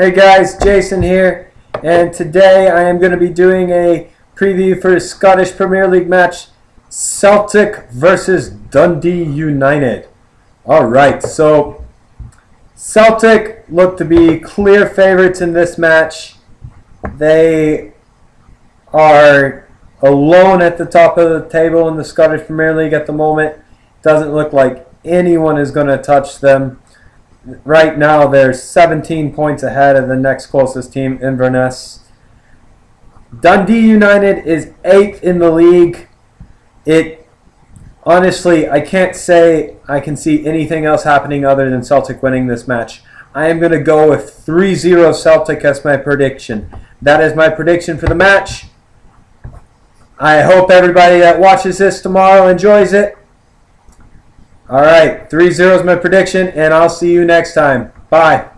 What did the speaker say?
Hey guys, Jason here, and today I am going to be doing a preview for the Scottish Premier League match Celtic versus Dundee United. Alright, so Celtic look to be clear favorites in this match. They are alone at the top of the table in the Scottish Premier League at the moment. Doesn't look like anyone is going to touch them right now they're 17 points ahead of the next closest team, Inverness. Dundee United is eighth in the league. It honestly, I can't say I can see anything else happening other than Celtic winning this match. I am going to go with 3-0 Celtic as my prediction. That is my prediction for the match. I hope everybody that watches this tomorrow enjoys it. All right, 3 zeros my prediction, and I'll see you next time. Bye.